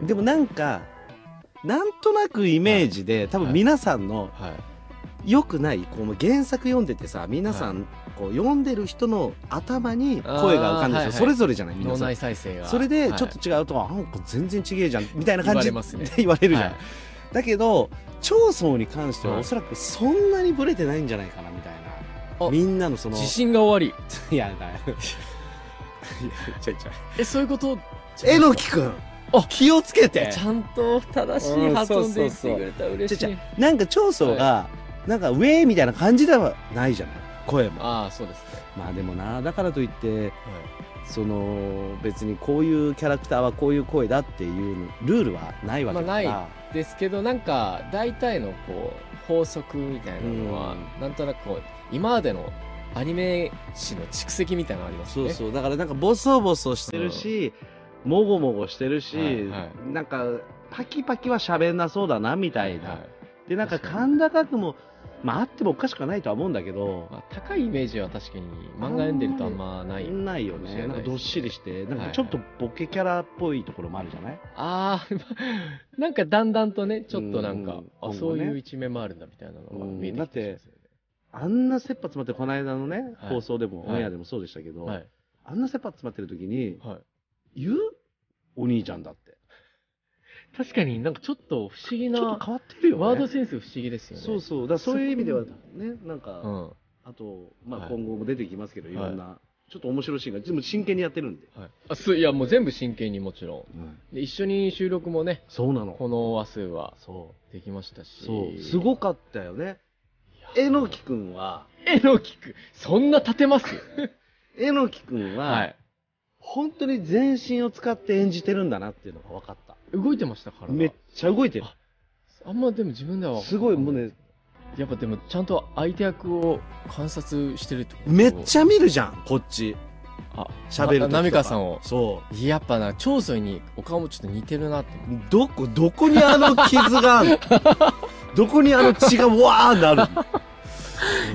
でもなんかなんとなくイメージで、多分皆さんのはい。良くないこう原作読んでてさ皆さんこう読んでる人の頭に声が浮かんでる人、それぞれじゃない皆さん。それでちょっはいと違うと、あなんか全然違えじゃんみたいな感じで言われるじゃん、はい。だけど長宗に関してははい。おそらくそんなにブレてないんじゃないかなみたいな、あみんなのその自信が終わり。いやだ いやちゃいちゃい。えそういうこと？えのきくん。あ気をつけて。ちゃんと正しい発音で言ってくれたら嬉しい。なんか長宗が、なんかウェーみたいな感じではないじゃない声も。ああそうですね。まあでもなだからといってはい。その別にこういうキャラクターはこういう声だっていうのルールはないわけだから、まあないですけどなんか大体のこう法則みたいなのはうん。なんとなくこう今までのアニメ史の蓄積みたいなのありますよね。そうそう。だからなんかボソボソしてるし、もごもごしてるし、はいはい。なんかパキパキは喋んなそうだなみたいな、はいでなんか甲高くもまああってもおかしくはないとは思うんだけど、まあ、高いイメージは確かに漫画読んでるとあんまないないよね。なんかどっしりしてなんはいかちょっとボケキャラっぽいところもあるじゃない、ああ なんかだんだんとねちょっとなんか、うん。あそういう一面もあるんだみたいなのが見えてきてますよね。あんな切羽詰まってこの間のね、はい。放送でも、はいオンエアでもそうでしたけど、はい。あんな切羽詰まってる時にはい。言う？お兄ちゃんだって。確かになんかちょっと不思議なちょっと変わってるよね。ワードセンス不思議ですよね。そうそう。だからそういう意味ではねなんか、うん。あと、まあ、はい。今後も出てきますけど、い、はいろんな、ちょっと面白いシーンが、でも真剣にやってるんで。はい、あそういやもう全部真剣にもちろん。で一緒に収録もねそうなの。この話数はそできましたし。う。そう。すごかったよね。えのきくんは、えのきくそんな立てます？えのきくんは、はい本当に全身を使って演じてるんだなっていうのが分かった。動いてましたから。めっちゃ動いてる。ああんまでも自分ではすごい、もうね、やっぱでもちゃんと相手役を観察してるってことめっちゃ見るじゃん、こっち。あ喋る時とか。な波川さんを。そやっぱな長宗にお顔もちょっと似てるなって。どこ、どこにあの傷があるの？どこにあの血がわーなる？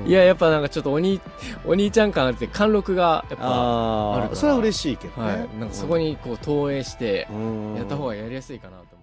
いややっぱなんかちょっとお兄お兄ちゃん感あって貫禄がやっぱあるから。ああ、それは嬉しいけどね。はい。なんかそこにこう投影してうん、やった方がやりやすいかなと思う